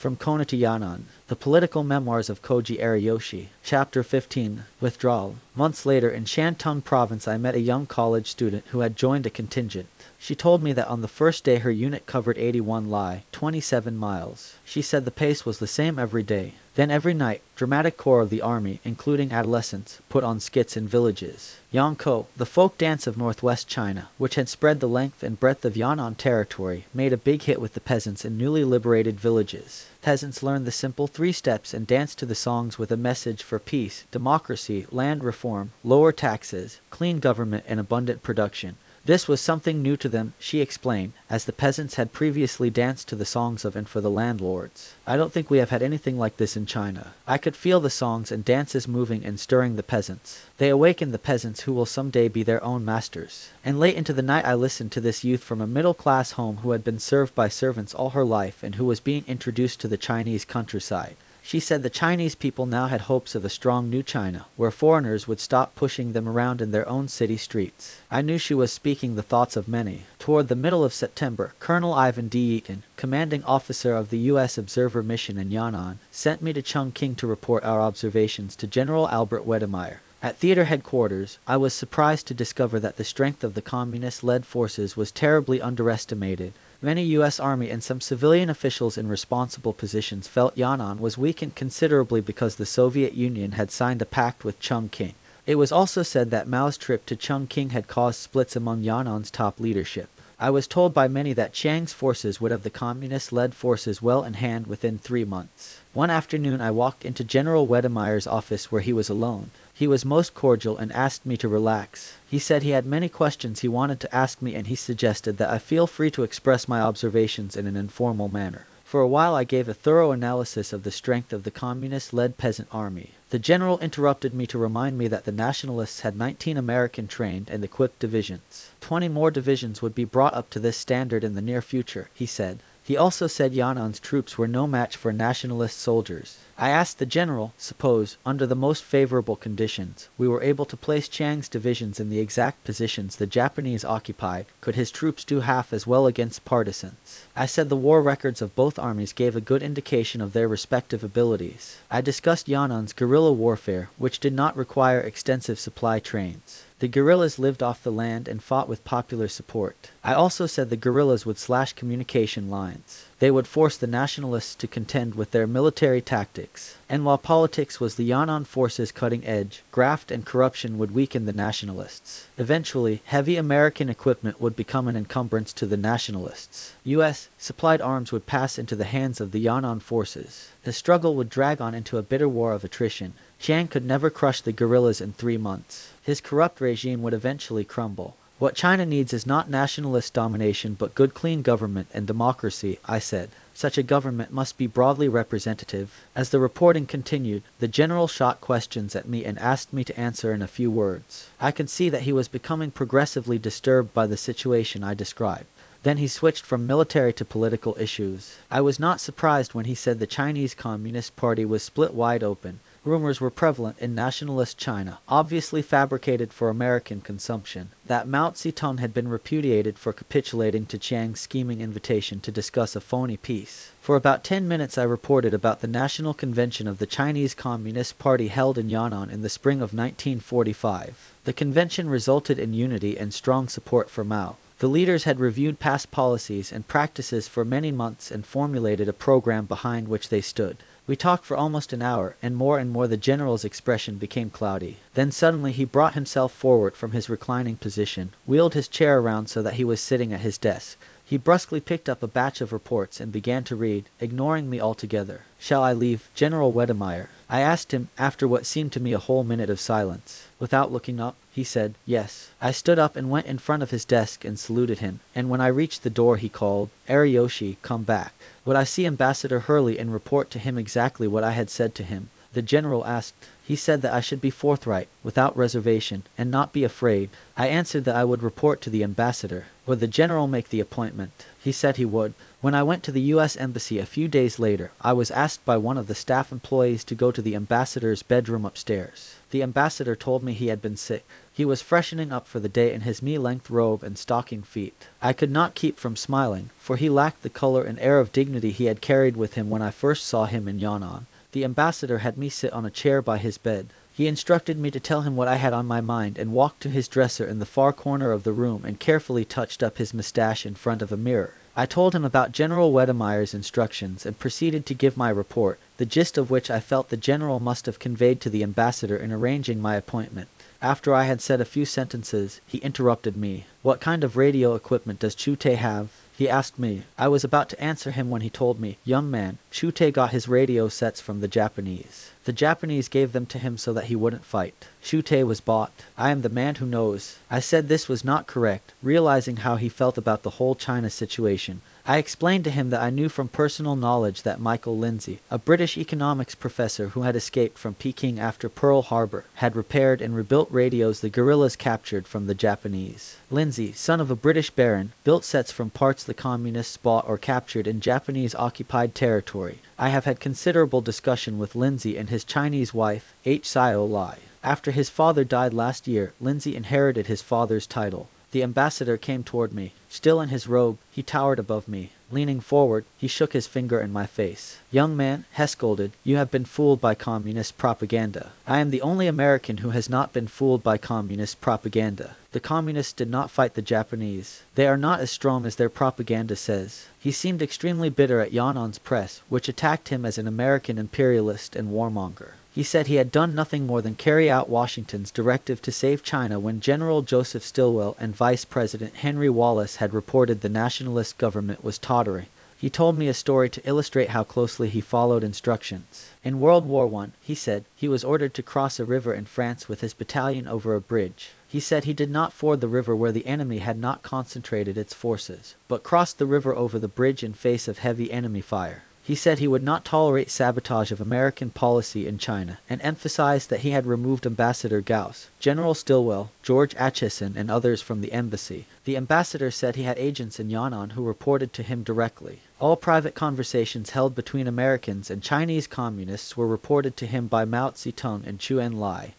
From Kona to Yan'an, The Political Memoirs of Koji Ariyoshi, Chapter 15, Withdrawal. Months later, in Shantung Province, I met a young college student who had joined a contingent. She told me that on the first day her unit covered 81 Li, 27 miles. She said the pace was the same every day. Then every night, dramatic corps of the army, including adolescents, put on skits in villages. Yangko, the folk dance of northwest China, which had spread the length and breadth of Yan'an territory, made a big hit with the peasants in newly liberated villages. Peasants learned the simple three steps and danced to the songs with a message for peace, democracy, land reform, lower taxes, clean government, and abundant production. This was something new to them, she explained, as the peasants had previously danced to the songs of and for the landlords. I don't think we have had anything like this in China. I could feel the songs and dances moving and stirring the peasants. They awakened the peasants who will someday be their own masters. And late into the night I listened to this youth from a middle-class home who had been served by servants all her life and who was being introduced to the Chinese countryside. She said the Chinese people now had hopes of a strong new China, where foreigners would stop pushing them around in their own city streets. I knew she was speaking the thoughts of many. Toward the middle of September, Colonel Ivan D. Yeaton, commanding officer of the U.S. Observer Mission in Yan'an, sent me to Chungking to report our observations to General Albert Wedemeyer. At theater headquarters, I was surprised to discover that the strength of the communist-led forces was terribly underestimated. Many U.S. Army and some civilian officials in responsible positions felt Yan'an was weakened considerably because the Soviet Union had signed a pact with Chungking. It was also said that Mao's trip to Chungking had caused splits among Yan'an's top leadership. I was told by many that Chiang's forces would have the communist-led forces well in hand within three months. One afternoon I walked into General Wedemeyer's office where he was alone. He was most cordial and asked me to relax. He said he had many questions he wanted to ask me and he suggested that I feel free to express my observations in an informal manner. For a while I gave a thorough analysis of the strength of the communist-led peasant army. The general interrupted me to remind me that the nationalists had 19 American trained and equipped divisions. 20 more divisions would be brought up to this standard in the near future, he said. He also said Yan'an's troops were no match for nationalist soldiers. I asked the general, suppose, under the most favorable conditions, we were able to place Chiang's divisions in the exact positions the Japanese occupied, could his troops do half as well against partisans? I said the war records of both armies gave a good indication of their respective abilities. I discussed Yan'an's guerrilla warfare, which did not require extensive supply trains. The guerrillas lived off the land and fought with popular support. I also said the guerrillas would slash communication lines. They would force the nationalists to contend with their military tactics. And while politics was the Yan'an forces' cutting edge, graft and corruption would weaken the nationalists. Eventually, heavy American equipment would become an encumbrance to the nationalists. U.S. supplied arms would pass into the hands of the Yan'an forces. The struggle would drag on into a bitter war of attrition. Chiang could never crush the guerrillas in three months. His corrupt regime would eventually crumble. What China needs is not nationalist domination but good clean government and democracy, I said. Such a government must be broadly representative. As the reporting continued, the general shot questions at me and asked me to answer in a few words. I could see that he was becoming progressively disturbed by the situation I described. Then he switched from military to political issues. I was not surprised when he said the Chinese Communist Party was split wide open. Rumors were prevalent in nationalist China, obviously fabricated for American consumption, that Mao Zedong had been repudiated for capitulating to Chiang's scheming invitation to discuss a phony peace. For about 10 minutes I reported about the National Convention of the Chinese Communist Party held in Yan'an in the spring of 1945. The convention resulted in unity and strong support for Mao. The leaders had reviewed past policies and practices for many months and formulated a program behind which they stood. We talked for almost an hour, and more and more the general's expression became cloudy. Then suddenly he brought himself forward from his reclining position, wheeled his chair around so that he was sitting at his desk. He brusquely picked up a batch of reports and began to read, ignoring me altogether. Shall I leave General Wedemeyer? I asked him after what seemed to me a whole minute of silence. Without looking up, he said, Yes. I stood up and went in front of his desk and saluted him, and when I reached the door he called, Ariyoshi, come back. Would I see Ambassador Hurley and report to him exactly what I had said to him? The general asked. He said that I should be forthright, without reservation, and not be afraid. I answered that I would report to the ambassador. Would the general make the appointment? He said he would. When I went to the U.S. Embassy a few days later, I was asked by one of the staff employees to go to the ambassador's bedroom upstairs. The ambassador told me he had been sick. He was freshening up for the day in his knee-length robe and stocking feet. I could not keep from smiling, for he lacked the color and air of dignity he had carried with him when I first saw him in Yan'an. The ambassador had me sit on a chair by his bed. He instructed me to tell him what I had on my mind and walked to his dresser in the far corner of the room and carefully touched up his mustache in front of a mirror. I told him about General Wedemeyer's instructions and proceeded to give my report, the gist of which I felt the general must have conveyed to the ambassador in arranging my appointment. After I had said a few sentences, he interrupted me. What kind of radio equipment does Chu Teh have? He asked me. I was about to answer him when he told me, Young man, Chu Teh got his radio sets from the Japanese. The Japanese gave them to him so that he wouldn't fight. Chu Teh was bought. I am the man who knows. I said this was not correct, realizing how he felt about the whole China situation. I explained to him that I knew from personal knowledge that Michael Lindsay, a British economics professor who had escaped from Peking after Pearl Harbor, had repaired and rebuilt radios the guerrillas captured from the Japanese. Lindsay, son of a British baron, built sets from parts the communists bought or captured in Japanese occupied territory. I have had considerable discussion with Lindsay and his Chinese wife, H. Sio Lai. After his father died last year, Lindsay inherited his father's title. The ambassador came toward me. Still in his robe, he towered above me. Leaning forward, he shook his finger in my face. Young man, Hess scolded, you have been fooled by communist propaganda. I am the only American who has not been fooled by communist propaganda. The communists did not fight the Japanese. They are not as strong as their propaganda says. He seemed extremely bitter at Yan'an's press, which attacked him as an American imperialist and warmonger. He said he had done nothing more than carry out Washington's directive to save China when General Joseph Stilwell and Vice President Henry Wallace had reported the nationalist government was tottering. He told me a story to illustrate how closely he followed instructions. In World War I, he said, he was ordered to cross a river in France with his battalion over a bridge. He said he did not ford the river where the enemy had not concentrated its forces, but crossed the river over the bridge in face of heavy enemy fire. He said he would not tolerate sabotage of American policy in China, and emphasized that he had removed Ambassador Gauss, General Stilwell, George Atcheson, and others from the embassy. The ambassador said he had agents in Yan'an who reported to him directly. All private conversations held between Americans and Chinese communists were reported to him by Mao Zedong and Zhou Enlai.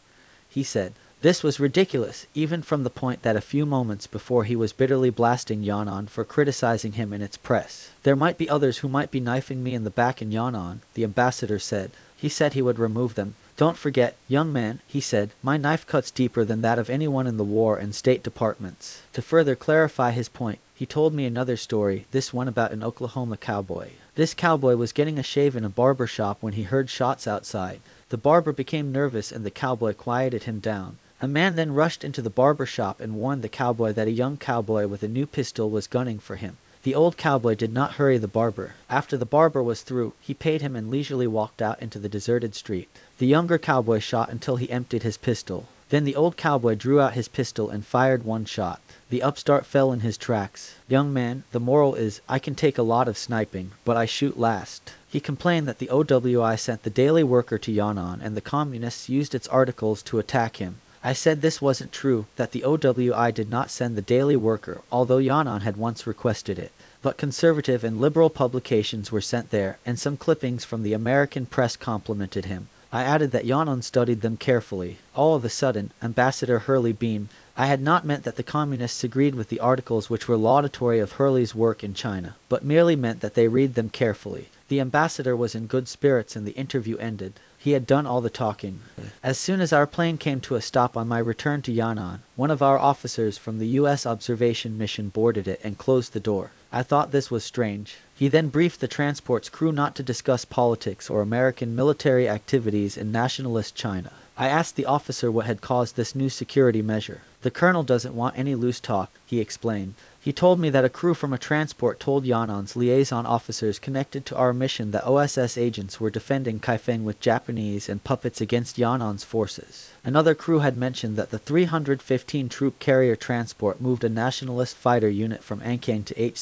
He said, this was ridiculous, even from the point that a few moments before he was bitterly blasting Yan'an for criticizing him in its press. There might be others who might be knifing me in the back in Yan'an, the ambassador said. He said he would remove them. Don't forget, young man, he said, my knife cuts deeper than that of anyone in the War and State Departments. To further clarify his point, he told me another story, this one about an Oklahoma cowboy. This cowboy was getting a shave in a barber shop when he heard shots outside. The barber became nervous and the cowboy quieted him down. A man then rushed into the barber shop and warned the cowboy that a young cowboy with a new pistol was gunning for him. The old cowboy did not hurry the barber. After the barber was through, he paid him and leisurely walked out into the deserted street. The younger cowboy shot until he emptied his pistol. Then the old cowboy drew out his pistol and fired one shot. The upstart fell in his tracks. Young man, the moral is, I can take a lot of sniping, but I shoot last. He complained that the OWI sent the Daily Worker to Yan'an and the communists used its articles to attack him. I said this wasn't true, that the OWI did not send the Daily Worker, although Yan'an had once requested it. But conservative and liberal publications were sent there, and some clippings from the American press complimented him. I added that Yan'an studied them carefully. All of a sudden, Ambassador Hurley beamed. I had not meant that the communists agreed with the articles which were laudatory of Hurley's work in China, but merely meant that they read them carefully. The ambassador was in good spirits and the interview ended. He had done all the talking. As soon as our plane came to a stop on my return to Yan'an, one of our officers from the U.S. observation mission boarded it and closed the door. I thought this was strange. He then briefed the transport's crew not to discuss politics or American military activities in nationalist China. I asked the officer what had caused this new security measure. The colonel doesn't want any loose talk, he explained. He told me that a crew from a transport told Yan'an's liaison officers connected to our mission that OSS agents were defending Kaifeng with Japanese and puppets against Yan'an's forces. Another crew had mentioned that the 315 troop carrier transport moved a nationalist fighter unit from Ankang to H.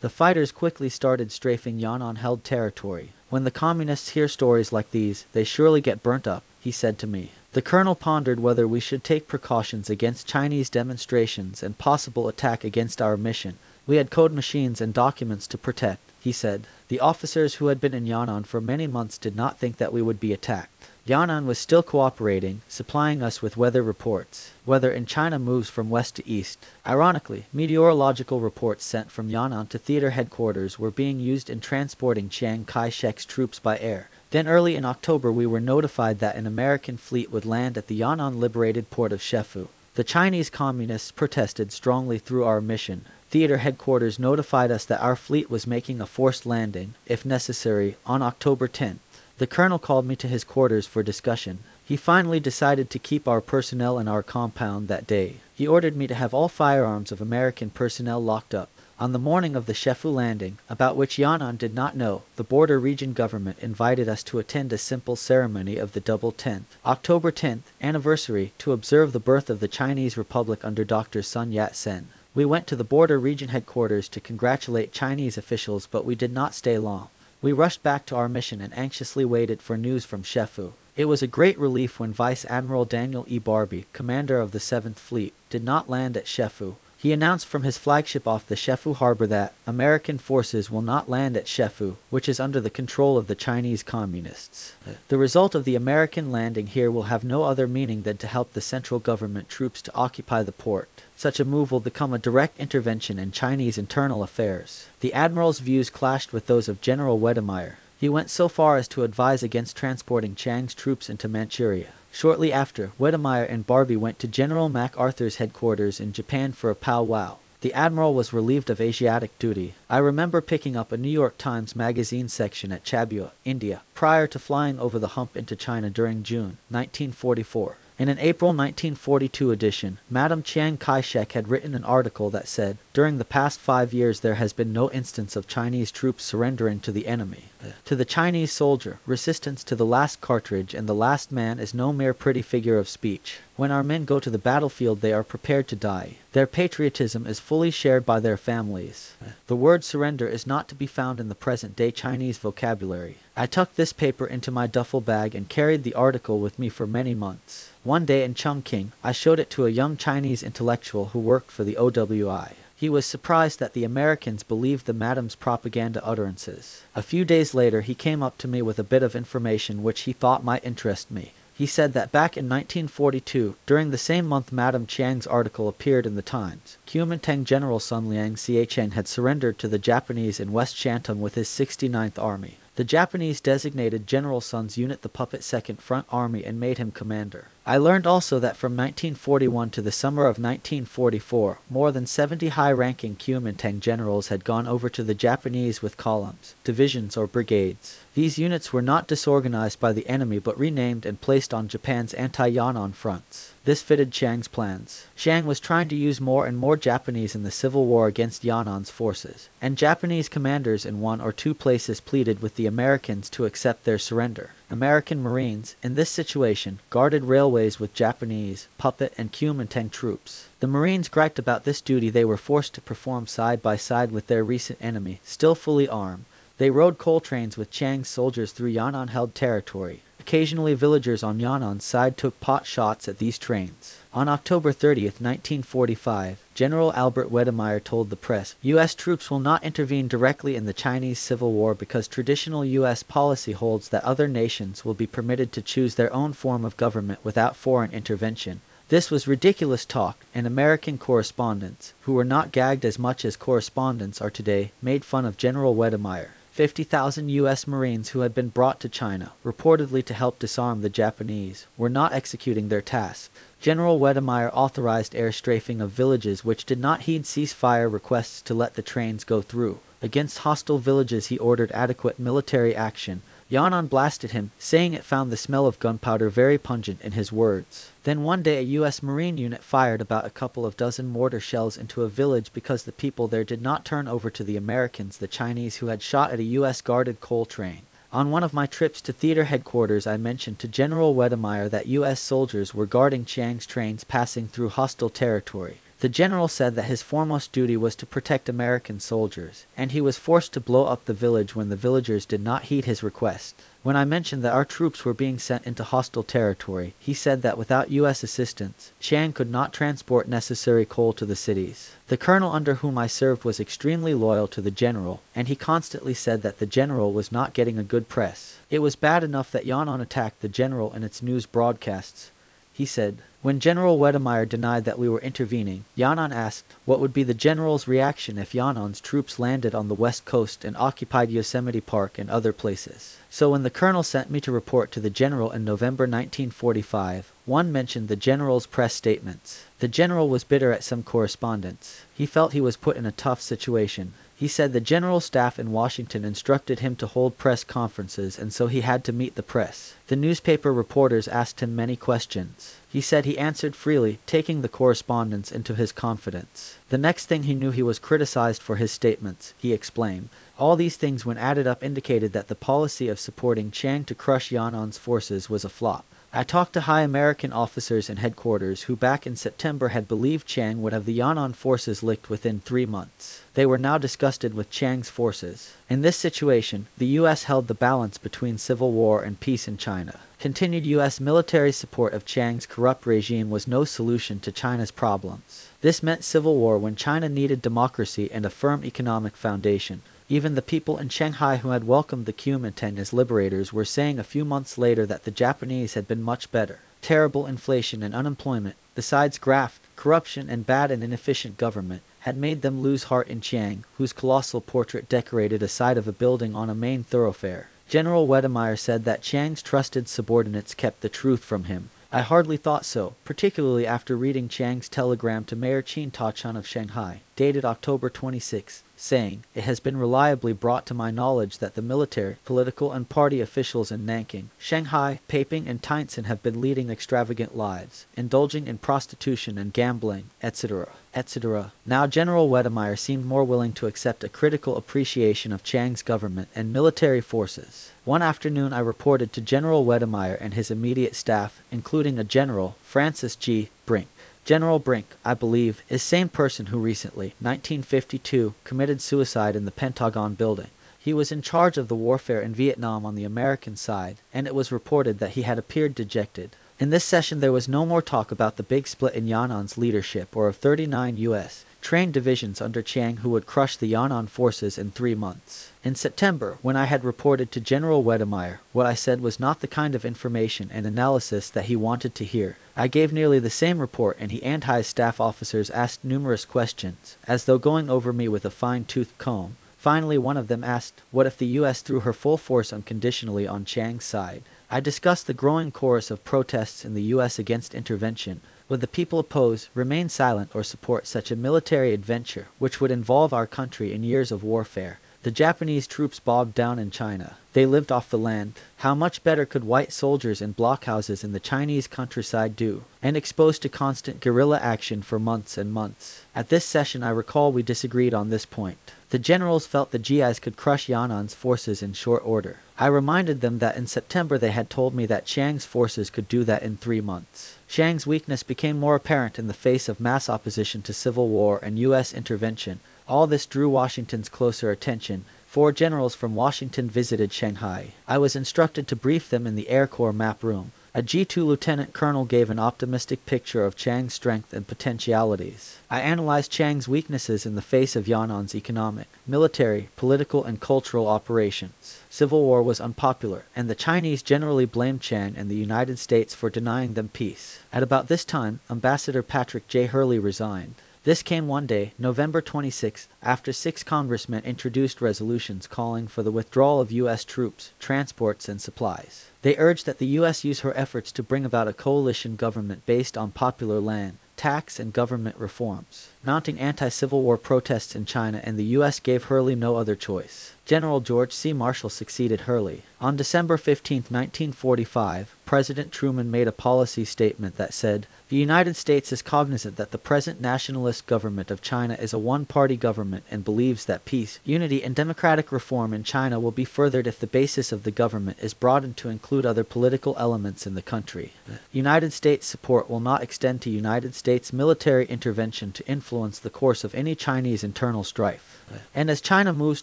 The fighters quickly started strafing Yan'an held territory. When the communists hear stories like these, they surely get burnt up, he said to me. The colonel pondered whether we should take precautions against Chinese demonstrations and possible attack against our mission. We had code machines and documents to protect, he said. The officers who had been in Yan'an for many months did not think that we would be attacked. Yan'an was still cooperating, supplying us with weather reports. Weather in China moves from west to east. Ironically, meteorological reports sent from Yan'an to theater headquarters were being used in transporting Chiang Kai-shek's troops by air. Then early in October we were notified that an American fleet would land at the Yan'an liberated port of Chefoo. The Chinese communists protested strongly through our mission. Theater headquarters notified us that our fleet was making a forced landing, if necessary, on October 10th. The colonel called me to his quarters for discussion. He finally decided to keep our personnel in our compound that day. He ordered me to have all firearms of American personnel locked up. On the morning of the Chefoo landing, about which Yan'an did not know, the border region government invited us to attend a simple ceremony of the double 10th, October 10th, anniversary, to observe the birth of the Chinese Republic under Dr. Sun Yat-sen. We went to the border region headquarters to congratulate Chinese officials, but we did not stay long. We rushed back to our mission and anxiously waited for news from Chefoo. It was a great relief when Vice Admiral Daniel E. Barbey, commander of the 7th Fleet, did not land at Chefoo. He announced from his flagship off the Chefoo harbor that American forces will not land at Chefoo, which is under the control of the Chinese communists. The result of the American landing here will have no other meaning than to help the central government troops to occupy the port. Such a move will become a direct intervention in Chinese internal affairs. The admiral's views clashed with those of General Wedemeyer. He went so far as to advise against transporting Chiang's troops into Manchuria. Shortly after, Wedemeyer and Barbey went to General MacArthur's headquarters in Japan for a powwow. The admiral was relieved of Asiatic duty. I remember picking up a New York Times magazine section at Chabua, India, prior to flying over the hump into China during June 1944. In an April 1942 edition, Madam Chiang Kai-shek had written an article that said, During the past five years there has been no instance of Chinese troops surrendering to the enemy. To the Chinese soldier, resistance to the last cartridge and the last man is no mere pretty figure of speech. When our men go to the battlefield they are prepared to die. Their patriotism is fully shared by their families. The word surrender is not to be found in the present-day Chinese vocabulary. I tucked this paper into my duffel bag and carried the article with me for many months. One day in Chungking, I showed it to a young Chinese intellectual who worked for the OWI. He was surprised that the Americans believed the madam's propaganda utterances. A few days later he came up to me with a bit of information which he thought might interest me. He said that back in 1942, during the same month Madam Chiang's article appeared in the Times, Kuomintang General Sun Liang Hsieh-cheng had surrendered to the Japanese in West Shantung with his 69th Army. The Japanese designated General Sun's unit the Puppet Second Front Army and made him commander. I learned also that from 1941 to the summer of 1944, more than 70 high-ranking Kuomintang generals had gone over to the Japanese with columns, divisions, or brigades. These units were not disorganized by the enemy but renamed and placed on Japan's anti-Yan'an fronts. This fitted Chiang's plans. Chiang was trying to use more and more Japanese in the civil war against Yan'an's forces, and Japanese commanders in one or two places pleaded with the Americans to accept their surrender. American Marines, in this situation, guarded railways with Japanese, puppet, and Kuomintang troops. The Marines griped about this duty they were forced to perform side by side with their recent enemy, still fully armed. They rode coal trains with Chiang's soldiers through Yan'an-held territory. Occasionally villagers on Yan'an's side took pot shots at these trains. On October 30, 1945, General Albert Wedemeyer told the press, U.S. troops will not intervene directly in the Chinese Civil War because traditional U.S. policy holds that other nations will be permitted to choose their own form of government without foreign intervention. This was ridiculous talk, and American correspondents, who were not gagged as much as correspondents are today, made fun of General Wedemeyer. 50,000 U.S. Marines who had been brought to China, reportedly to help disarm the Japanese, were not executing their tasks. General Wedemeyer authorized air strafing of villages which did not heed ceasefire requests to let the trains go through. Against hostile villages he ordered adequate military action. Yan'an blasted him, saying it found the smell of gunpowder very pungent in his words. Then one day a U.S. Marine unit fired about a couple of dozen mortar shells into a village because the people there did not turn over to the Americans the Chinese who had shot at a U.S. guarded coal train. On one of my trips to theater headquarters I mentioned to General Wedemeyer that U.S. soldiers were guarding Chiang's trains passing through hostile territory. The general said that his foremost duty was to protect American soldiers, and he was forced to blow up the village when the villagers did not heed his request. When I mentioned that our troops were being sent into hostile territory, he said that without U.S. assistance, Chiang could not transport necessary coal to the cities. The colonel under whom I served was extremely loyal to the general, and he constantly said that the general was not getting a good press. It was bad enough that Yan'an attacked the general in its news broadcasts. He said, when General Wedemeyer denied that we were intervening, Yan'an asked what would be the general's reaction if Yan'an's troops landed on the west coast and occupied Yosemite Park and other places. So when the colonel sent me to report to the general in November 1945, one mentioned the general's press statements. The general was bitter at some correspondence. He felt he was put in a tough situation. He said the general staff in Washington instructed him to hold press conferences and so he had to meet the press. The newspaper reporters asked him many questions. He said he answered freely, taking the correspondence into his confidence. The next thing he knew he was criticized for his statements, he explained. All these things when added up indicated that the policy of supporting Chiang to crush Yan'an's forces was a flop. I talked to high American officers in headquarters who back in September had believed Chiang would have the Yan'an forces licked within three months. They were now disgusted with Chiang's forces. In this situation, the U.S. held the balance between civil war and peace in China. Continued U.S. military support of Chiang's corrupt regime was no solution to China's problems. This meant civil war when China needed democracy and a firm economic foundation. Even the people in Shanghai who had welcomed the Kuomintang as liberators were saying a few months later that the Japanese had been much better. Terrible inflation and unemployment, besides graft, corruption, and bad and inefficient government, had made them lose heart in Chiang, whose colossal portrait decorated a side of a building on a main thoroughfare. General Wedemeyer said that Chiang's trusted subordinates kept the truth from him. I hardly thought so, particularly after reading Chiang's telegram to Mayor Qin Tachan of Shanghai, dated October 26, saying, It has been reliably brought to my knowledge that the military, political, and party officials in Nanking, Shanghai, Peiping, and Tientsin have been leading extravagant lives, indulging in prostitution and gambling, etc., etc. Now General Wedemeyer seemed more willing to accept a critical appreciation of Chiang's government and military forces. One afternoon I reported to General Wedemeyer and his immediate staff, including a general, Francis G. Brink. General Brink, I believe, is same person who recently, 1952, committed suicide in the Pentagon building. He was in charge of the warfare in Vietnam on the American side, and it was reported that he had appeared dejected. In this session there was no more talk about the big split in Yan'an's leadership or of 39 U.S. trained divisions under Chiang who would crush the Yan'an forces in three months. In September, when I had reported to General Wedemeyer, what I said was not the kind of information and analysis that he wanted to hear. I gave nearly the same report and he and his staff officers asked numerous questions, as though going over me with a fine-toothed comb. Finally, one of them asked, what if the U.S. threw her full force unconditionally on Chiang's side? I discussed the growing chorus of protests in the U.S. against intervention. Would the people oppose, remain silent, or support such a military adventure, which would involve our country in years of warfare? The Japanese troops bogged down in China. They lived off the land. How much better could white soldiers in blockhouses in the Chinese countryside do? And exposed to constant guerrilla action for months and months. At this session I recall we disagreed on this point. The generals felt the GIs could crush Yan'an's forces in short order. I reminded them that in September they had told me that Chiang's forces could do that in three months. Chiang's weakness became more apparent in the face of mass opposition to civil war and U.S. intervention. All this drew Washington's closer attention. Four generals from Washington visited Shanghai. I was instructed to brief them in the Air Corps map room. A G2 lieutenant colonel gave an optimistic picture of Chiang's strength and potentialities. I analyzed Chiang's weaknesses in the face of Yan'an's economic, military, political, and cultural operations. Civil war was unpopular, and the Chinese generally blamed Chang and the United States for denying them peace. At about this time, Ambassador Patrick J. Hurley resigned. This came one day, November 26th, after six congressmen introduced resolutions calling for the withdrawal of U.S. troops, transports, and supplies. They urged that the U.S. use her efforts to bring about a coalition government based on popular land, tax, and government reforms. Mounting anti-Civil War protests in China and the U.S. gave Hurley no other choice. General George C. Marshall succeeded Hurley. On December 15, 1945, President Truman made a policy statement that said, The United States is cognizant that the present nationalist government of China is a one party government and believes that peace, unity, and democratic reform in China will be furthered if the basis of the government is broadened to include other political elements in the country. United States support will not extend to United States military intervention to influence the course of any Chinese internal strife. And as China moves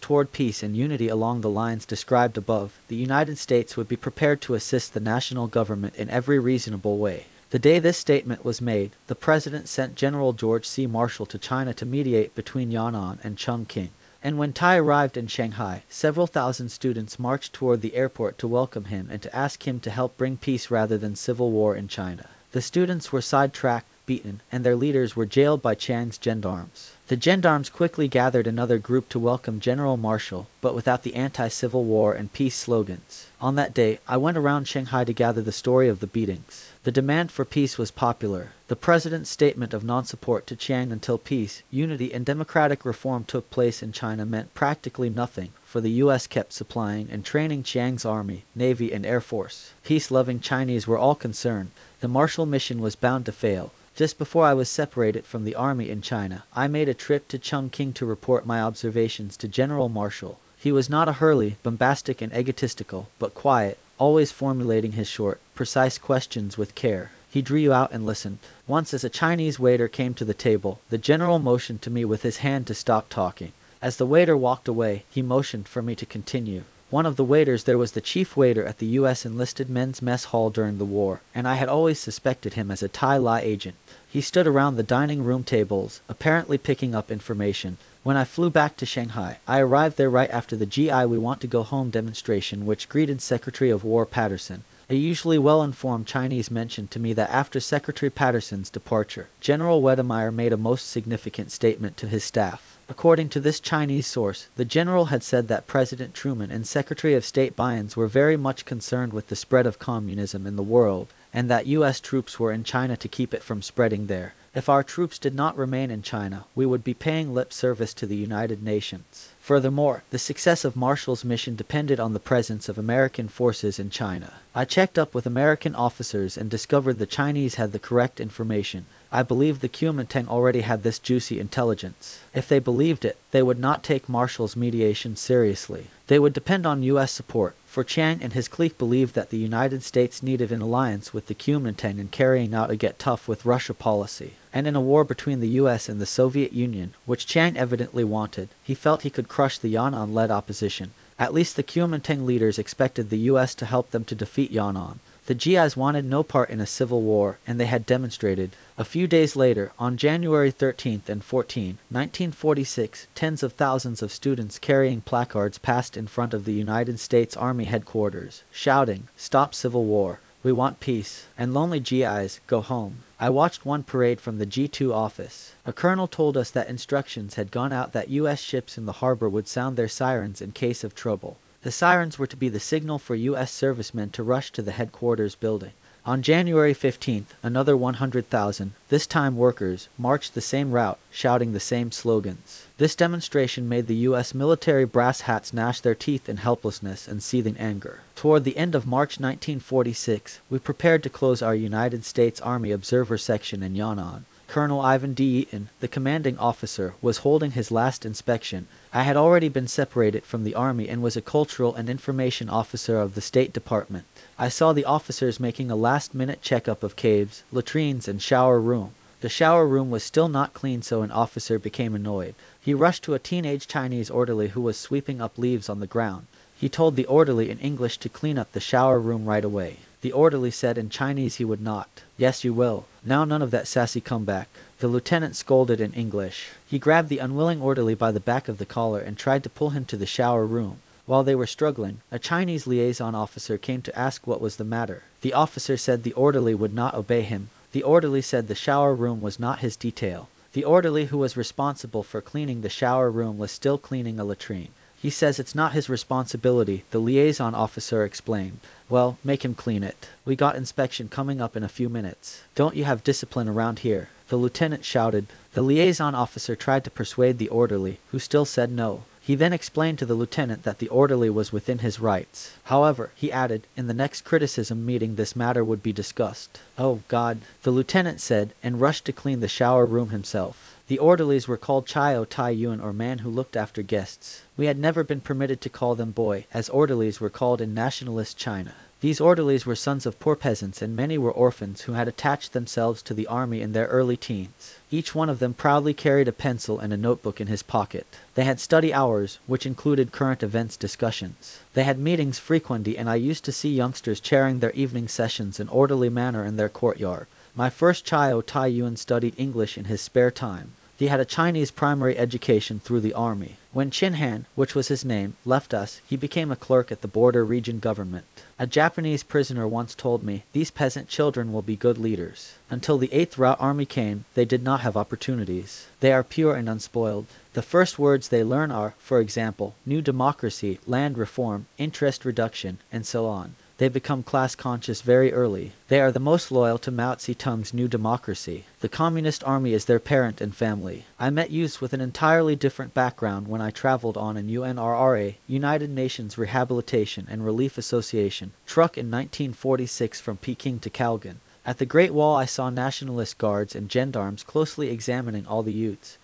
toward peace and unity along the lines described above, the United States would be prepared to assist the national government in every reasonable way. The day this statement was made, the President sent General George C. Marshall to China to mediate between Yan'an and Chungking. And when Tai arrived in Shanghai, several thousand students marched toward the airport to welcome him and to ask him to help bring peace rather than civil war in China. The students were sidetracked, beaten, and their leaders were jailed by Chiang's gendarmes. The gendarmes quickly gathered another group to welcome General Marshall, but without the anti-civil war and peace slogans. On that day, I went around Shanghai to gather the story of the beatings. The demand for peace was popular. The president's statement of non-support to Chiang until peace, unity, and democratic reform took place in China meant practically nothing, for the U.S. kept supplying and training Chiang's army, navy, and air force. Peace-loving Chinese were all concerned. The Marshall mission was bound to fail. Just before I was separated from the army in China, I made a trip to Chungking to report my observations to General Marshall. He was not a Hurley, bombastic, and egotistical, but quiet, always formulating his short, precise questions with care. He drew you out and listened. Once, as a Chinese waiter came to the table, the general motioned to me with his hand to stop talking. As the waiter walked away, he motioned for me to continue. One of the waiters there was the chief waiter at the U.S. enlisted men's mess hall during the war, and I had always suspected him as a Tai Li agent. He stood around the dining room tables, apparently picking up information. When I flew back to Shanghai, I arrived there right after the GI We Want to Go Home demonstration which greeted Secretary of War Patterson. A usually well-informed Chinese mentioned to me that after Secretary Patterson's departure, General Wedemeyer made a most significant statement to his staff. According to this Chinese source, the general had said that President Truman and Secretary of State Byrnes were very much concerned with the spread of communism in the world, and that U.S. troops were in China to keep it from spreading there. If our troops did not remain in China, we would be paying lip service to the United Nations. Furthermore, the success of Marshall's mission depended on the presence of American forces in China. I checked up with American officers and discovered the Chinese had the correct information. I believe the Kuomintang already had this juicy intelligence. If they believed it, they would not take Marshall's mediation seriously. They would depend on U.S. support, for Chiang and his clique believed that the United States needed an alliance with the Kuomintang in carrying out a get tough with Russia policy. And in a war between the U.S. and the Soviet Union, which Chiang evidently wanted, he felt he could crush the Yan'an-led opposition. At least the Kuomintang leaders expected the U.S. to help them to defeat Yan'an. The GIs wanted no part in a civil war, and they had demonstrated. A few days later, on January 13 and 14, 1946, tens of thousands of students carrying placards passed in front of the United States Army headquarters, shouting, Stop civil war, we want peace, and lonely GIs, go home. I watched one parade from the G2 office. A colonel told us that instructions had gone out that U.S. ships in the harbor would sound their sirens in case of trouble. The sirens were to be the signal for U.S. servicemen to rush to the headquarters building. On January 15th, another 100,000, this time workers, marched the same route, shouting the same slogans. This demonstration made the U.S. military brass hats gnash their teeth in helplessness and seething anger. Toward the end of March 1946, we prepared to close our United States Army Observer Section in Yan'an. Colonel Ivan D. Yeaton, the commanding officer, was holding his last inspection. I had already been separated from the army and was a cultural and information officer of the State Department. I saw the officers making a last-minute checkup of caves, latrines, and shower room. The shower room was still not clean so an officer became annoyed. He rushed to a teenage Chinese orderly who was sweeping up leaves on the ground. He told the orderly in English to clean up the shower room right away. The orderly said in Chinese he would not. Yes, you will. Now none of that sassy comeback. The lieutenant scolded in English. He grabbed the unwilling orderly by the back of the collar and tried to pull him to the shower room. While they were struggling, a Chinese liaison officer came to ask what was the matter. The officer said the orderly would not obey him. The orderly said the shower room was not his detail. The orderly who was responsible for cleaning the shower room was still cleaning a latrine. He says it's not his responsibility, the liaison officer explained. Well, make him clean it. We got inspection coming up in a few minutes. Don't you have discipline around here? The lieutenant shouted. The liaison officer tried to persuade the orderly, who still said no. He then explained to the lieutenant that the orderly was within his rights. However, he added, in the next criticism meeting this matter would be discussed. Oh, God, the lieutenant said, and rushed to clean the shower room himself. The orderlies were called Chio Tai Yun or man who looked after guests. We had never been permitted to call them boy, as orderlies were called in nationalist China. These orderlies were sons of poor peasants and many were orphans who had attached themselves to the army in their early teens. Each one of them proudly carried a pencil and a notebook in his pocket. They had study hours, which included current events discussions. They had meetings frequently and I used to see youngsters chairing their evening sessions in orderly manner in their courtyard. My first child, Tai Yun, studied English in his spare time. He had a Chinese primary education through the army. When Chin Han, which was his name, left us, he became a clerk at the border region government. A Japanese prisoner once told me, these peasant children will be good leaders. Until the 8th Route Army came, they did not have opportunities. They are pure and unspoiled. The first words they learn are, for example, new democracy, land reform, interest reduction, and so on. They become class conscious very early. They are the most loyal to Mao Zedong's new democracy. The Communist Army is their parent and family. I met youths with an entirely different background when I traveled on an UNRRA, United Nations Rehabilitation and Relief Association, truck in 1946 from Peking to Kalgan. At the Great Wall I saw nationalist guards and gendarmes closely examining all the youths,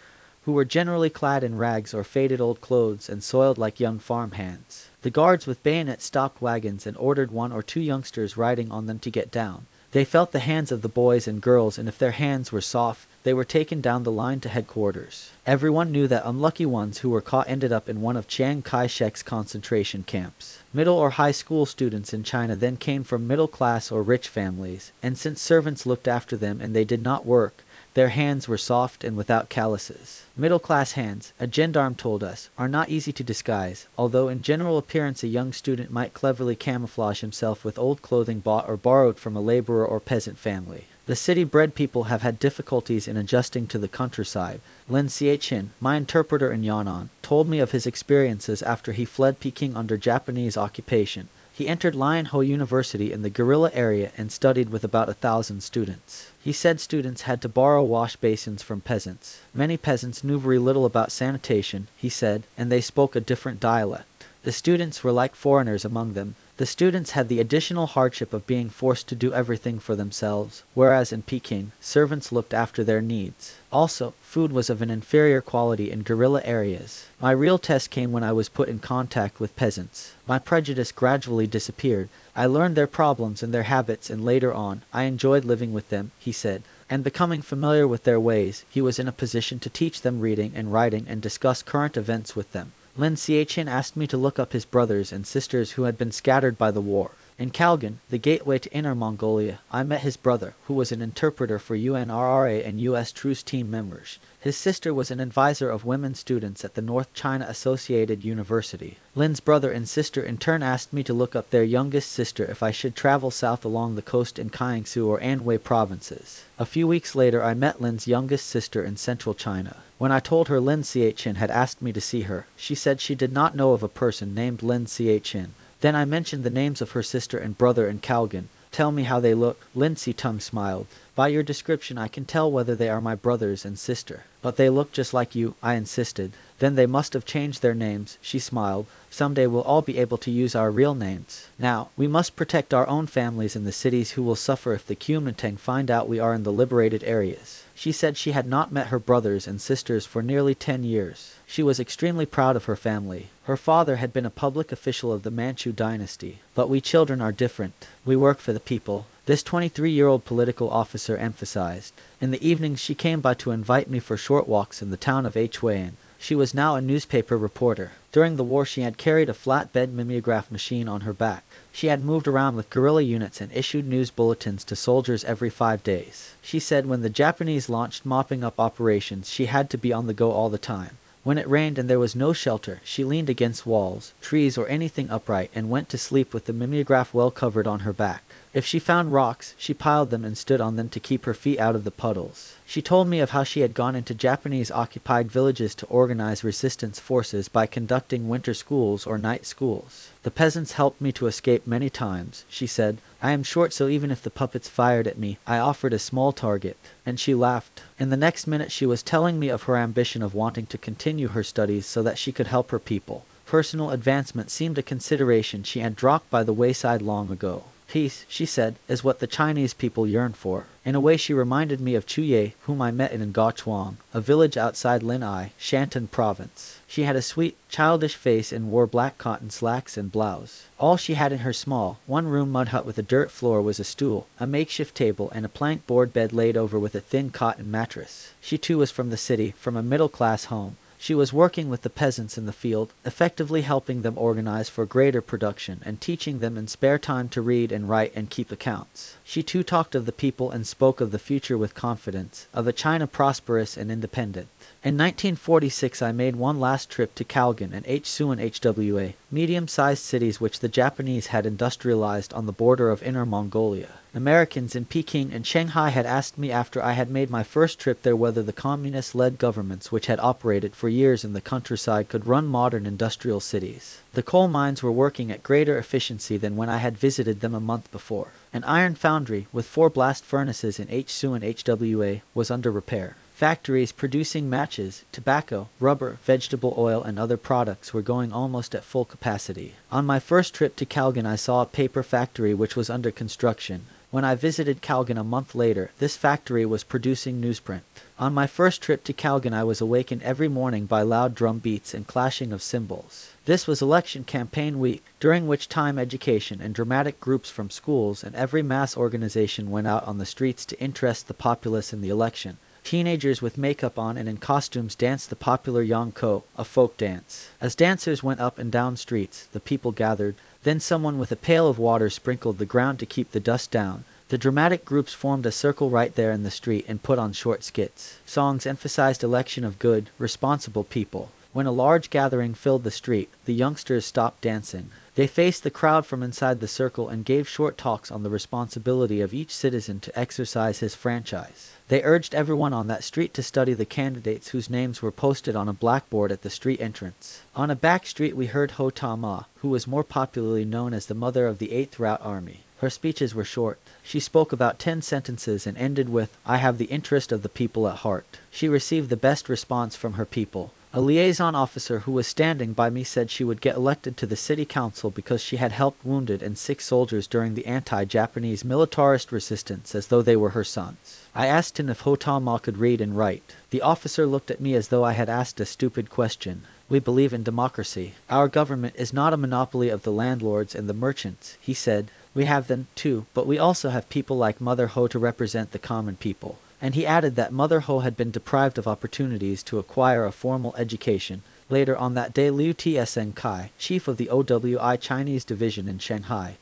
who were generally clad in rags or faded old clothes and soiled like young farm hands. The guards with bayonets stopped wagons and ordered one or two youngsters riding on them to get down. They felt the hands of the boys and girls and if their hands were soft, they were taken down the line to headquarters. Everyone knew that unlucky ones who were caught ended up in one of Chiang Kai-shek's concentration camps. Middle or high school students in China then came from middle class or rich families, and since servants looked after them and they did not work, their hands were soft and without calluses. Middle class hands, a gendarme told us, are not easy to disguise, although in general appearance a young student might cleverly camouflage himself with old clothing bought or borrowed from a laborer or peasant family. The city-bred people have had difficulties in adjusting to the countryside. Lin Xiechin, my interpreter in Yan'an, told me of his experiences after he fled Peking under Japanese occupation. He entered Lion Ho University in the guerrilla area and studied with about a thousand students. He said students had to borrow wash basins from peasants. Many peasants knew very little about sanitation, he said, and they spoke a different dialect. The students were like foreigners among them. The students had the additional hardship of being forced to do everything for themselves, whereas in Peking, servants looked after their needs. Also, food was of an inferior quality in guerrilla areas. My real test came when I was put in contact with peasants. My prejudice gradually disappeared. I learned their problems and their habits and later on, I enjoyed living with them, he said. And becoming familiar with their ways, he was in a position to teach them reading and writing and discuss current events with them. Lin Xiechin asked me to look up his brothers and sisters who had been scattered by the war. In Kalgan, the gateway to Inner Mongolia, I met his brother, who was an interpreter for UNRRA and U.S. Truce Team members. His sister was an advisor of women students at the North China Associated University. Lin's brother and sister in turn asked me to look up their youngest sister if I should travel south along the coast in Kiangsu or Anhui provinces. A few weeks later I met Lin's youngest sister in central China. When I told her Lin Xiechin had asked me to see her, she said she did not know of a person named Lin Xiechin. Then I mentioned the names of her sister and brother in Kalgan. Tell me how they look. Lin Tum smiled. By your description I can tell whether they are my brothers and sister. But they look just like you, I insisted. Then they must have changed their names, she smiled. Someday we'll all be able to use our real names. Now, we must protect our own families in the cities who will suffer if the Kuomintang find out we are in the liberated areas. She said she had not met her brothers and sisters for nearly ten years. She was extremely proud of her family. Her father had been a public official of the Manchu dynasty. But we children are different. We work for the people. This 23-year-old political officer emphasized. In the evenings she came by to invite me for short walks in the town of Hualien. She was now a newspaper reporter. During the war she had carried a flatbed mimeograph machine on her back. She had moved around with guerrilla units and issued news bulletins to soldiers every five days. She said when the Japanese launched mopping up operations she had to be on the go all the time. When it rained and there was no shelter, she leaned against walls, trees or anything upright and went to sleep with the mimeograph well covered on her back. If she found rocks, she piled them and stood on them to keep her feet out of the puddles. She told me of how she had gone into Japanese occupied villages to organize resistance forces by conducting winter schools or night schools. The peasants helped me to escape many times, she said. I am short, so even if the puppets fired at me, I offered a small target. And she laughed. In the next minute, she was telling me of her ambition of wanting to continue her studies so that she could help her people. Personal advancement seemed a consideration she had dropped by the wayside long ago. Peace, she said, is what the Chinese people yearn for. In a way she reminded me of Chuye, whom I met in Gaochuang, a village outside Linai, Shantung province. She had a sweet, childish face and wore black cotton slacks and blouse. All she had in her small, one-room mud hut with a dirt floor was a stool, a makeshift table, and a plank board bed laid over with a thin cotton mattress. She too was from the city, from a middle-class home. She was working with the peasants in the field, effectively helping them organize for greater production and teaching them in spare time to read and write and keep accounts. She too talked of the people and spoke of the future with confidence, of a China prosperous and independent. In 1946 I made one last trip to Kalgan and Hsuanhua, medium-sized cities which the Japanese had industrialized on the border of Inner Mongolia. Americans in Peking and Shanghai had asked me after I had made my first trip there whether the communist-led governments which had operated for years in the countryside could run modern industrial cities. The coal mines were working at greater efficiency than when I had visited them a month before. An iron foundry with four blast furnaces in Hsuan HWA was under repair. Factories producing matches, tobacco, rubber, vegetable oil, and other products were going almost at full capacity. On my first trip to Kalgan I saw a paper factory which was under construction. When I visited Kalgan a month later, this factory was producing newsprint. On my first trip to Kalgan I was awakened every morning by loud drum beats and clashing of cymbals. This was election campaign week, during which time education and dramatic groups from schools and every mass organization went out on the streets to interest the populace in the election. Teenagers with makeup on and in costumes danced the popular Yangko, a folk dance. As dancers went up and down streets, the people gathered. Then someone with a pail of water sprinkled the ground to keep the dust down. The dramatic groups formed a circle right there in the street and put on short skits. Songs emphasized election of good, responsible people. When a large gathering filled the street, the youngsters stopped dancing. They faced the crowd from inside the circle and gave short talks on the responsibility of each citizen to exercise his franchise. They urged everyone on that street to study the candidates whose names were posted on a blackboard at the street entrance. On a back street we heard Ho Ta Ma, who was more popularly known as the mother of the 8th Route Army. Her speeches were short. She spoke about ten sentences and ended with, I have the interest of the people at heart. She received the best response from her people. A liaison officer who was standing by me said she would get elected to the city council because she had helped wounded and sick soldiers during the anti-Japanese militarist resistance as though they were her sons. I asked him if Ho Ta Ma could read and write. The officer looked at me as though I had asked a stupid question. We believe in democracy. Our government is not a monopoly of the landlords and the merchants, he said. We have them, too, but we also have people like Mother Ho to represent the common people and he added that Mother Ho had been deprived of opportunities to acquire a formal education. Later on that day, Liu Tsn Kai, chief of the OWI Chinese division in Shanghai,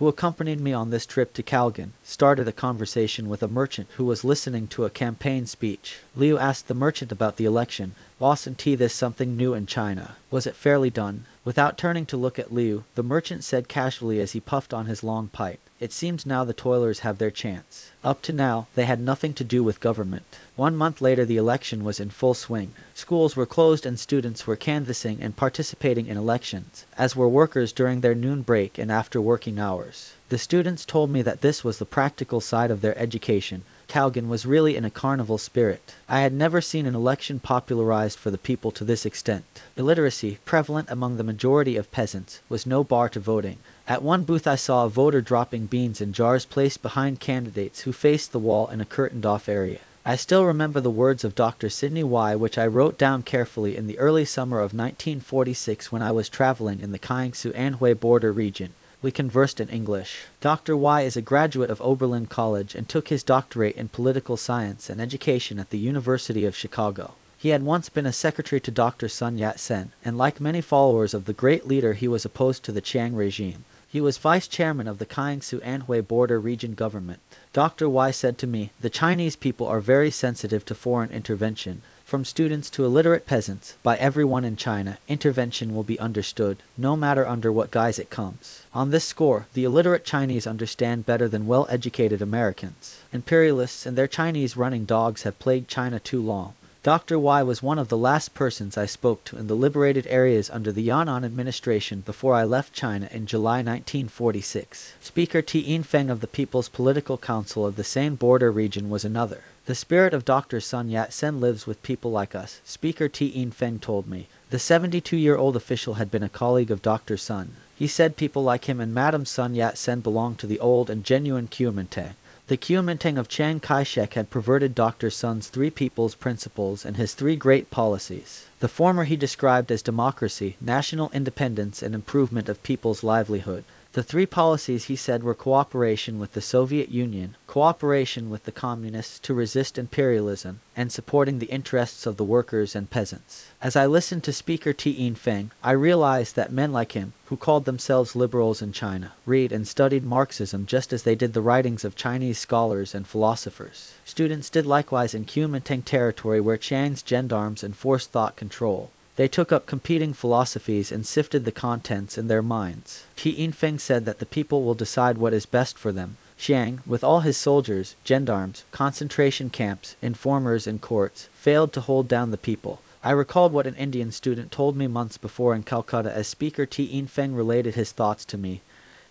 who accompanied me on this trip to Kalgan, started a conversation with a merchant who was listening to a campaign speech. Liu asked the merchant about the election. Wasn't this something new in China? Was it fairly done? Without turning to look at Liu, the merchant said casually as he puffed on his long pipe, It seems now the toilers have their chance. Up to now, they had nothing to do with government. One month later the election was in full swing. Schools were closed and students were canvassing and participating in elections, as were workers during their noon break and after working hours. The students told me that this was the practical side of their education. Kalgan was really in a carnival spirit. I had never seen an election popularized for the people to this extent. Illiteracy, prevalent among the majority of peasants, was no bar to voting. At one booth I saw a voter dropping beans in jars placed behind candidates who faced the wall in a curtained-off area. I still remember the words of Dr. Sidney Y, which I wrote down carefully in the early summer of 1946 when I was traveling in the Kiangsu-Anhui border region. We conversed in English. Dr. Y is a graduate of Oberlin College and took his doctorate in political science and education at the University of Chicago. He had once been a secretary to Dr. Sun Yat-sen, and like many followers of the great leader he was opposed to the Chiang regime. He was vice chairman of the Kiangsu-Anhui border region government. Dr. Y said to me, the Chinese people are very sensitive to foreign intervention. from students to illiterate peasants, by everyone in China, intervention will be understood, no matter under what guise it comes. On this score, the illiterate Chinese understand better than well-educated Americans. Imperialists and their Chinese running dogs have plagued China too long. Dr. Y was one of the last persons I spoke to in the liberated areas under the Yan'an administration before I left China in July 1946. Speaker T'ien Feng of the People's Political Council of the same border region was another. The spirit of Dr. Sun Yat-sen lives with people like us, Speaker T'ien Feng told me. The 72-year-old official had been a colleague of Dr. Sun. He said people like him and Madam Sun Yat-sen belonged to the old and genuine Kuomintang. The Kuomintang of Chiang Kai-shek had perverted Dr. Sun's three people's principles and his three great policies. The former he described as democracy, national independence, and improvement of people's livelihood. The three policies he said were cooperation with the Soviet Union, cooperation with the communists to resist imperialism, and supporting the interests of the workers and peasants. As I listened to Speaker T'ien Feng, I realized that men like him, who called themselves liberals in China, read and studied Marxism just as they did the writings of Chinese scholars and philosophers. Students did likewise in Kuomintang territory where Chiang's gendarmes enforced thought control. They took up competing philosophies and sifted the contents in their minds. T'ien Feng said that the people will decide what is best for them. Chiang, with all his soldiers, gendarmes, concentration camps, informers, and courts, failed to hold down the people. I recalled what an Indian student told me months before in Calcutta as Speaker T'ien Feng related his thoughts to me,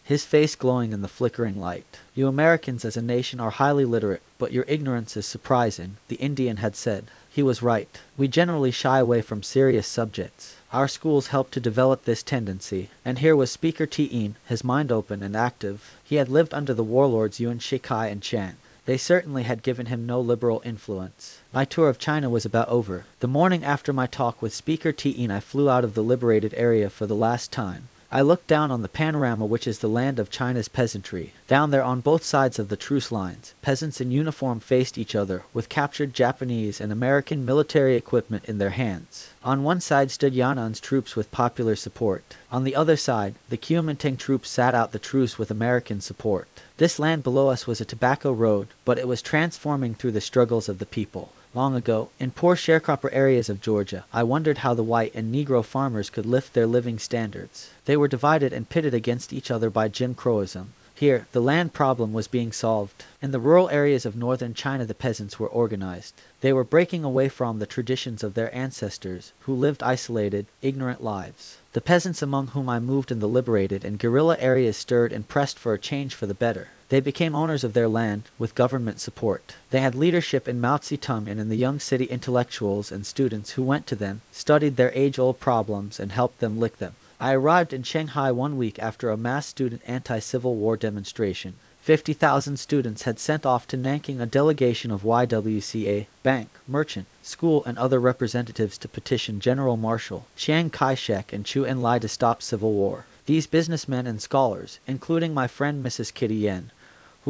his face glowing in the flickering light. You Americans as a nation are highly literate, but your ignorance is surprising, the Indian had said. He was right. We generally shy away from serious subjects. Our schools helped to develop this tendency, and here was Speaker T'ien, his mind open and active. He had lived under the warlords Yuan Shikai and Chiang. They certainly had given him no liberal influence. My tour of China was about over. The morning after my talk with Speaker T'ien I flew out of the liberated area for the last time. I looked down on the panorama which is the land of China's peasantry. Down there on both sides of the truce lines, peasants in uniform faced each other, with captured Japanese and American military equipment in their hands. On one side stood Yan'an's troops with popular support. On the other side, the Kuomintang troops sat out the truce with American support. This land below us was a tobacco road, but it was transforming through the struggles of the people. Long ago, in poor sharecropper areas of Georgia, I wondered how the white and Negro farmers could lift their living standards. They were divided and pitted against each other by Jim Crowism. Here, the land problem was being solved. In the rural areas of northern China the peasants were organized. They were breaking away from the traditions of their ancestors, who lived isolated, ignorant lives. The peasants among whom I moved in the liberated and guerrilla areas stirred and pressed for a change for the better. They became owners of their land, with government support. They had leadership in Mao Zedong and in the young city intellectuals and students who went to them, studied their age-old problems, and helped them lick them. I arrived in Shanghai one week after a mass student anti-Civil War demonstration. 50,000 students had sent off to Nanking a delegation of YWCA, bank, merchant, school, and other representatives to petition General Marshall Chiang Kai-shek and Zhou Enlai to stop civil war. These businessmen and scholars, including my friend Mrs. Kitty Yen,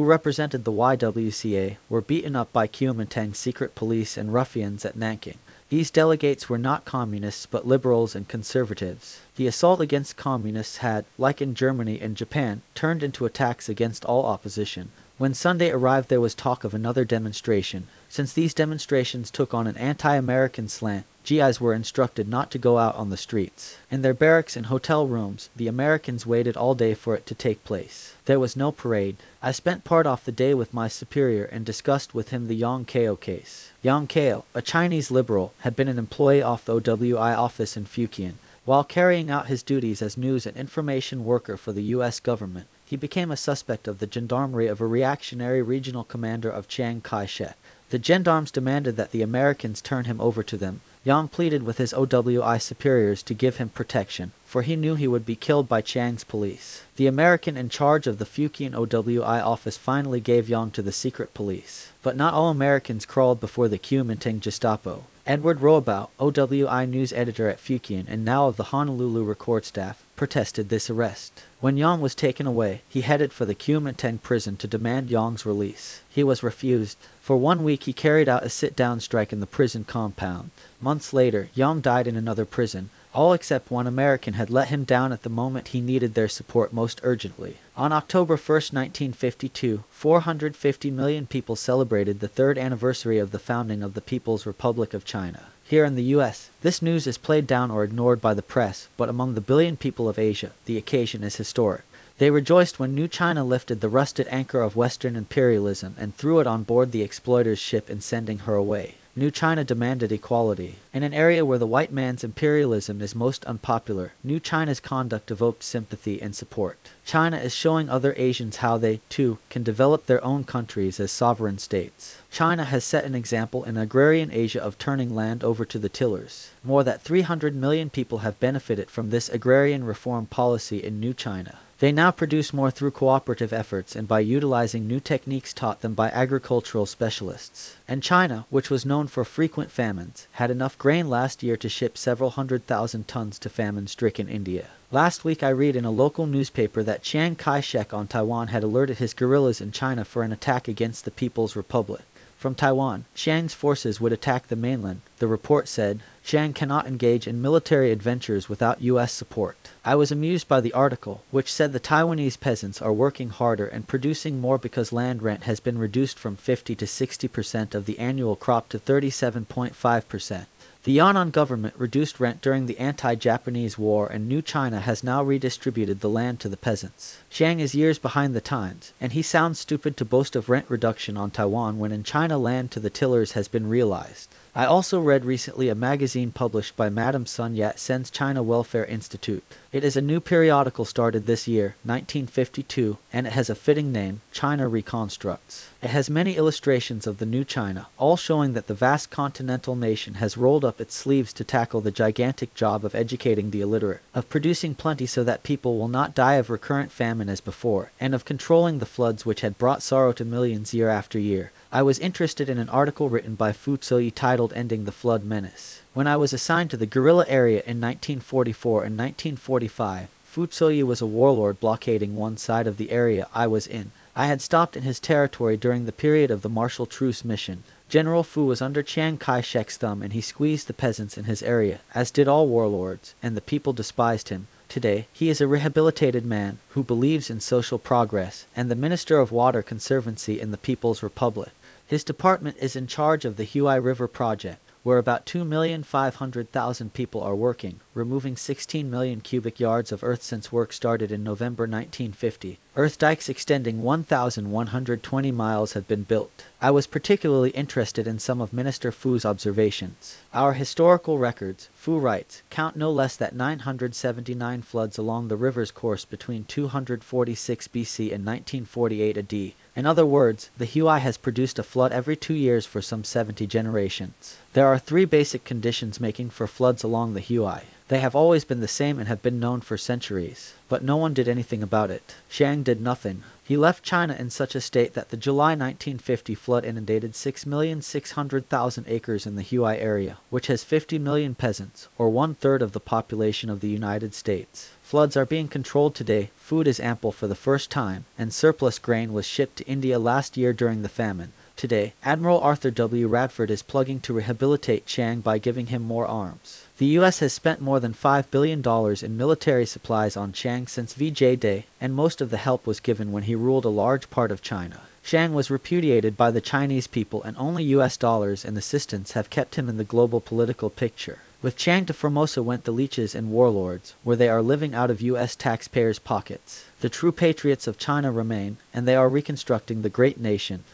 who represented the YWCA, were beaten up by Kuomintang's secret police and ruffians at Nanking. These delegates were not communists but liberals and conservatives. The assault against communists had, like in Germany and Japan, turned into attacks against all opposition. When Sunday arrived there was talk of another demonstration. Since these demonstrations took on an anti-American slant, GIs were instructed not to go out on the streets. In their barracks and hotel rooms, the Americans waited all day for it to take place. There was no parade. I spent part of the day with my superior and discussed with him the Yang Kao case. Yang Kao, a Chinese liberal, had been an employee of the OWI office in Fukien. While carrying out his duties as news and information worker for the U.S. government, he became a suspect of the gendarmerie of a reactionary regional commander of Chiang Kai-shek. The gendarmes demanded that the Americans turn him over to them. Yang pleaded with his OWI superiors to give him protection, for he knew he would be killed by Chiang's police. The American in charge of the Fukien OWI office finally gave Yang to the secret police. But not all Americans crawled before the Kuomintang Gestapo. Edward Rohrbaugh, OWI news editor at Fukien and now of the Honolulu record staff, protested this arrest. When Yang was taken away, he headed for the Kuomintang prison to demand Yang's release. He was refused. For one week he carried out a sit-down strike in the prison compound. Months later, Yang died in another prison. All except one American had let him down at the moment he needed their support most urgently. On October 1, 1952, 450 million people celebrated the third anniversary of the founding of the People's Republic of China. Here in the US, this news is played down or ignored by the press, but among the billion people of Asia, the occasion is historic. They rejoiced when New China lifted the rusted anchor of Western imperialism and threw it on board the exploiter's ship in sending her away. New China demanded equality. In an area where the white man's imperialism is most unpopular, New China's conduct evoked sympathy and support. China is showing other Asians how they, too, can develop their own countries as sovereign states. China has set an example in agrarian Asia of turning land over to the tillers. More than 300 million people have benefited from this agrarian reform policy in New China. They now produce more through cooperative efforts and by utilizing new techniques taught them by agricultural specialists. And China, which was known for frequent famines, had enough grain last year to ship several hundred thousand tons to famine-stricken India. Last week I read in a local newspaper that Chiang Kai-shek on Taiwan had alerted his guerrillas in China for an attack against the People's Republic. From Taiwan, Chiang's forces would attack the mainland. The report said, Chiang cannot engage in military adventures without U.S. support. I was amused by the article, which said the Taiwanese peasants are working harder and producing more because land rent has been reduced from 50 to 60 percent of the annual crop to 37.5 percent. The Yan'an government reduced rent during the anti-Japanese war and New China has now redistributed the land to the peasants. Chiang is years behind the times, and he sounds stupid to boast of rent reduction on Taiwan when in China land to the tillers has been realized. I also read recently a magazine published by Madam Sun Yat-sen's China Welfare Institute. It is a new periodical started this year, 1952, and it has a fitting name, China Reconstructs. It has many illustrations of the new China, all showing that the vast continental nation has rolled up its sleeves to tackle the gigantic job of educating the illiterate, of producing plenty so that people will not die of recurrent famine as before, and of controlling the floods which had brought sorrow to millions year after year. I was interested in an article written by Fu Tzuyi titled Ending the Flood Menace. When I was assigned to the guerrilla area in 1944 and 1945, Fu Tzuyi was a warlord blockading one side of the area I was in. I had stopped in his territory during the period of the Marshall Truce mission. General Fu was under Chiang Kai-shek's thumb and he squeezed the peasants in his area, as did all warlords, and the people despised him. Today, he is a rehabilitated man who believes in social progress and the Minister of Water Conservancy in the People's Republic. His department is in charge of the Huai River Project, where about 2,500,000 people are working, removing 16 million cubic yards of earth since work started in November 1950. Earth dikes extending 1,120 miles have been built. I was particularly interested in some of Minister Fu's observations. Our historical records, Fu writes, count no less than 979 floods along the river's course between 246 BC and 1948 AD. In other words, the Huai has produced a flood every two years for some 70 generations. There are three basic conditions making for floods along the Huai. They have always been the same and have been known for centuries. But no one did anything about it. Chiang did nothing. He left China in such a state that the July 1950 flood inundated 6,600,000 acres in the Huai area, which has 50 million peasants, or one-third of the population of the United States. Floods are being controlled today, food is ample for the first time, and surplus grain was shipped to India last year during the famine. Today, Admiral Arthur W. Radford is plugging to rehabilitate Chiang by giving him more arms. The U.S. has spent more than $5 billion in military supplies on Chiang since VJ Day, and most of the help was given when he ruled a large part of China. Chiang was repudiated by the Chinese people and only US dollars and assistance have kept him in the global political picture. With Chiang to Formosa went the leeches and warlords, where they are living out of US taxpayers' pockets. The true patriots of China remain, and they are reconstructing the great nation.